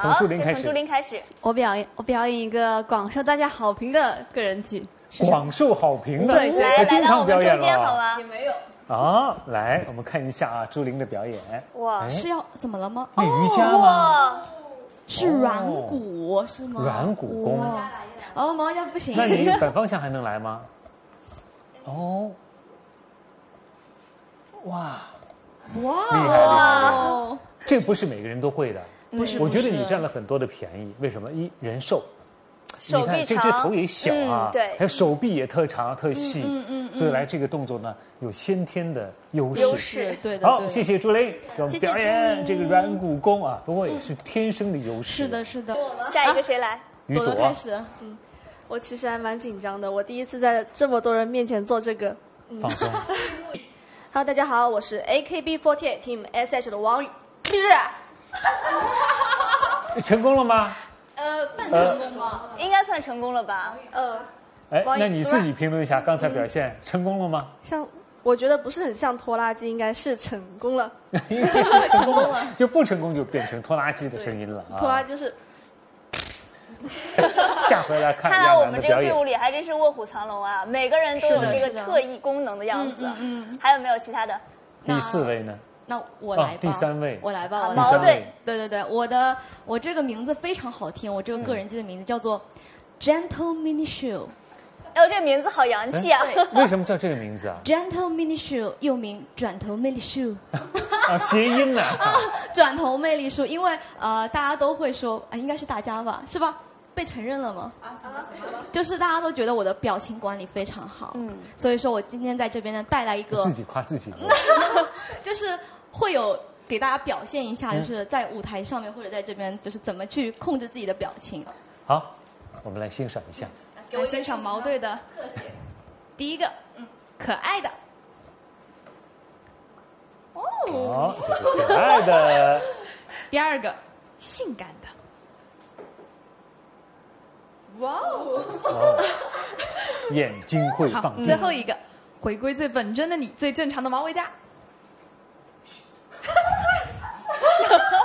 从好，朱琳开始从朱。琳开始。我表演我表演一个广受大家好评的个人技，广受好评的，对对来，还经来我们常表演了。也？没有啊，来，我们看一下啊，朱琳的表演。哇哎是要怎么了吗？练瑜伽吗？是软骨是吗？软骨功哇哦，毛家不行。那你本方向还能来吗？哦，哇，哇厉害厉害哦，这不是每个人都会的。不是，我觉得你占了很多的便宜，为什么？一人瘦，你看这这头也小啊，嗯对还有手臂也特长特细，嗯嗯嗯所以来这个动作呢有先天的优势。优势是对的，好，谢谢朱雷给我们表演这个软骨功啊，不过也是天生的优势。是的，，是的。下一个谁来？于朵朵朵开始，我其实还蛮紧张的，我第一次在这么多人面前做这个。放松。Hello，大家好，我是 AKB48 Team SH 的王宇。成功了吗？呃，半成功吗？应该算成功了吧？呃，哎，那你自己评论一下刚才表现成功了吗？像我觉得不是很像拖拉机，应该是成功了。应该是成功了，就不成功就变成拖拉机的声音了啊。拖拉机是 下回来看看来我们这个队。伍里还真是卧虎藏龙啊，每个人都有这个特异功能的样子。嗯还有没有其他的？第四位呢？那我来吧。哦第三位我来吧，好我来吧。矛盾。对对对，我的我这个名字非常好听，我这个个人记的名字叫做 Gentle Mini Shoe。哎呦，这名字好洋气啊！为什么叫这个名字啊？Gentle Mini Shoe 又名转头魅力 shoe，啊，谐音呢？转头魅力 shoe，因为呃大家都会说啊、应该是大家吧，是吧？被承认了吗？啊什么什么？就是大家都觉得我的表情管理非常好，嗯，所以说我今天在这边呢带来一个自己夸自己。就是会有给大家表现一下，嗯就是在舞台上面或者在这边，就是怎么去控制自己的表情。好，我们来欣赏一下。给我欣赏毛队的 第一个，嗯，可爱的。哦，可爱的。第二个，性感的。哇哦！哦，眼睛会放，电。最后一个，回归最本真的你，最正常的毛尾架。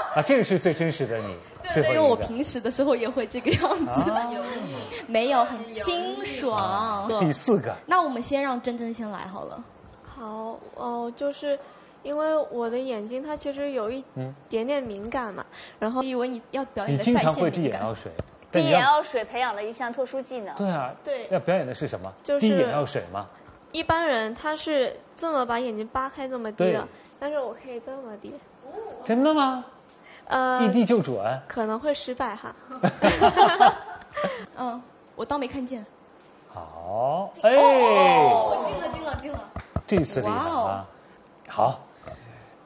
啊，这个是最真实的你。对对，因为我。平时的时候也会这个样子，啊没有很清爽。第四个，那我们先让珍珍先来好了。好哦，就是因为我的眼睛它其实有一嗯点点敏感嘛，然后以为你要表演的在经常会滴。眼药水，滴眼药水培养了一项特殊技能。对啊，对要表演的是什么？就是滴眼药水吗？一般人他是这么把眼睛扒开这么滴对的，但是我可以这么滴，真的吗？呃一，滴就准。可能会失败哈。嗯，我当没看见。好，哎，我，进了进了进了。这次厉害哇哦啊！好，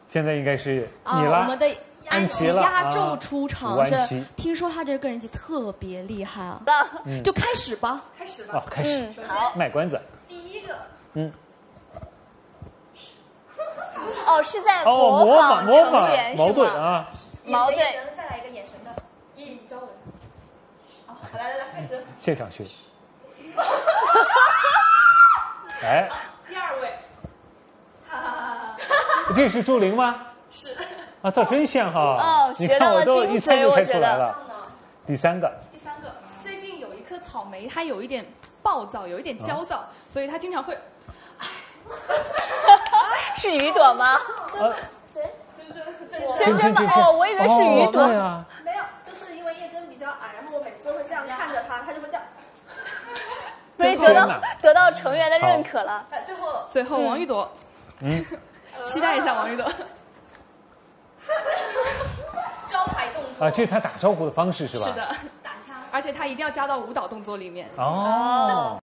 现在应该是啊，你了。我们的安琪压轴啊出场吴安是琪，听说他这个个人技特别厉害啊，嗯就开始吧。哦，开始嗯，好。卖关子。第一个，嗯哦，是在哦，模仿模成仿毛员是吗？队啊！毛队再来一个眼神的，一招稳。好，来来来，开始。现场学。哎，第二位，这是朱玲吗？是。啊，倒真像哈！哦你看我学到了精都一猜就髓我觉得猜出来了。第三个，第三个，最近有一颗草莓，它有一点暴躁，有一点焦躁，所以它经常会 是雨朵吗？谁，真真真？真哦，我以为是雨朵哦对。啊，没有，就是因为叶真比较矮，然后我每次都会这样看着他，他就会这样。所以得到得到成员的认可了。哎，最后最后王一朵，嗯，期待一下王一朵。招牌动作啊，这是他打招呼的方式是吧？是的，打枪，而且他一定要加到舞蹈动作里面。哦。